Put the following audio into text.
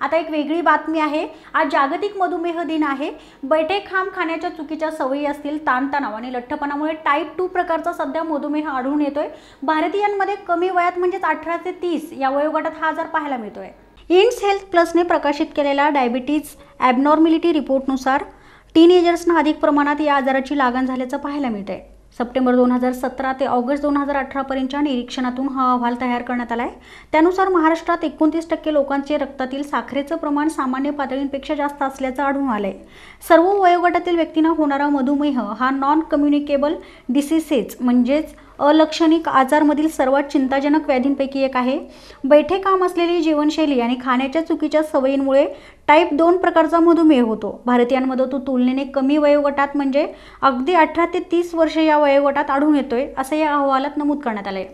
आता एक वेगळी बातमी आहे. आज जागतिक मधुमेह दिन आहे. बैठे खांब खाण्याच्या चुकीच्या सवयी असतील ताणतणाव आणि लठ्ठपणामुळे टाईप टू प्रकारचा सध्या मधुमेह आढळून येतोय. भारतीयांमध्ये कमी वयात म्हणजेच अठरा ते तीस या वयोगटात हा आजार पाहायला मिळतोय. इंड्स हेल्थ प्लसने प्रकाशित केलेल्या डायबिटीज ॲबनॉर्मिलिटी रिपोर्टनुसार टीनेजर्सना अधिक प्रमाणात या आजाराची लागण झाल्याचं पाहायला मिळतंय. सप्टेंबर दोन हजार सतरा ते ऑगस्ट दोन हजार अठरापर्यंतच्या निरीक्षणातून हा अहवाल तयार करण्यात आला आहे त्यानुसार महाराष्ट्रात एकोणतीस टक्के लोकांचे रक्तातील साखरेचं प्रमाण सामान्य पातळींपेक्षा जास्त असल्याचं आढळून आलं आहे सर्व वयोगटातील व्यक्तींना होणारा मधुमेह हा नॉन कम्युनिकेबल डिसिसेस म्हणजेच अलक्षणिक आजारमधील सर्वात चिंताजनक व्याधींपैकी एक आहे. बैठे काम असलेली जीवनशैली आणि खाण्याच्या चुकीच्या सवयींमुळे टाईप दोन प्रकारचा मधुमेह होतो. भारतीयांमध्ये तो तुलनेने कमी वयोगटात म्हणजे अगदी अठरा ते तीस वर्षे या वयोगटात आढळून येतोय असं या अहवालात नमूद करण्यात आलंय.